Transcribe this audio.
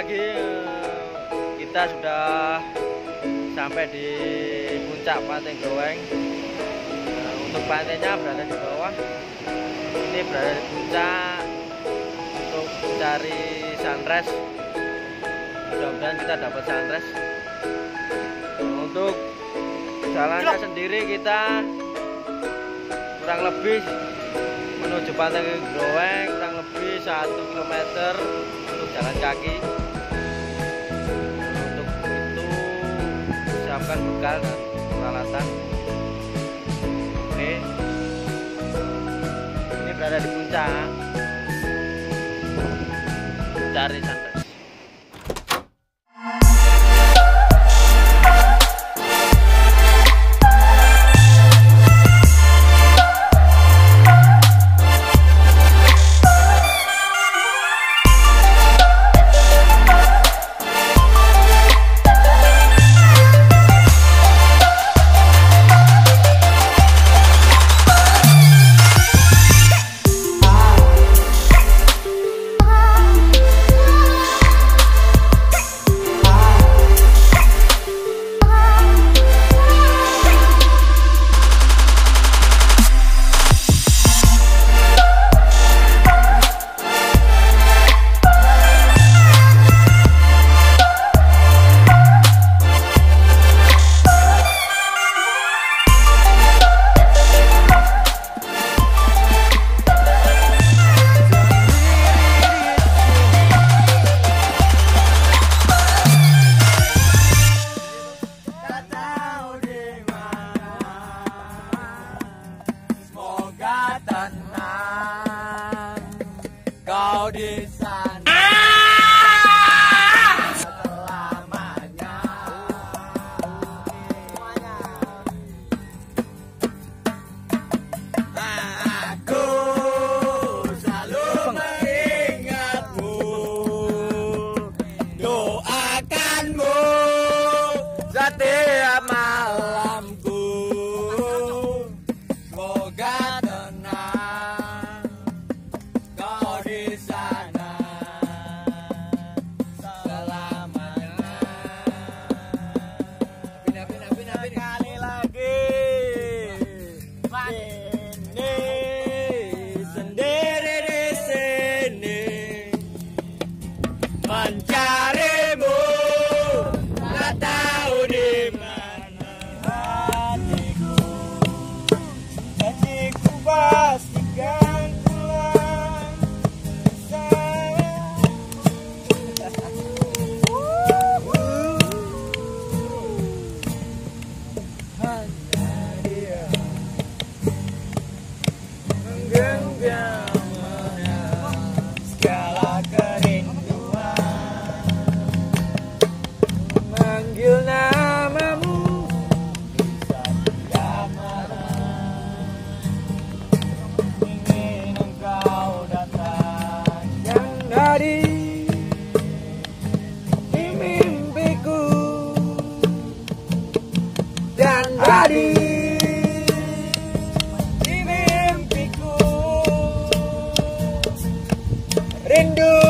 lagi kita sudah sampai di puncak Pantai Groweng. Nah, untuk pantainya berada di bawah. Ini berada di puncak untuk mencari sunrise. Mudah-mudahan kita dapat sunrise. Nah, untuk jalannya sendiri kita kurang lebih menuju pantai Groweng kurang lebih satu kilometer untuk jalan kaki siapkan bekal dan peralatan. Oke. Ini berada di puncak. Cari santai Rindu.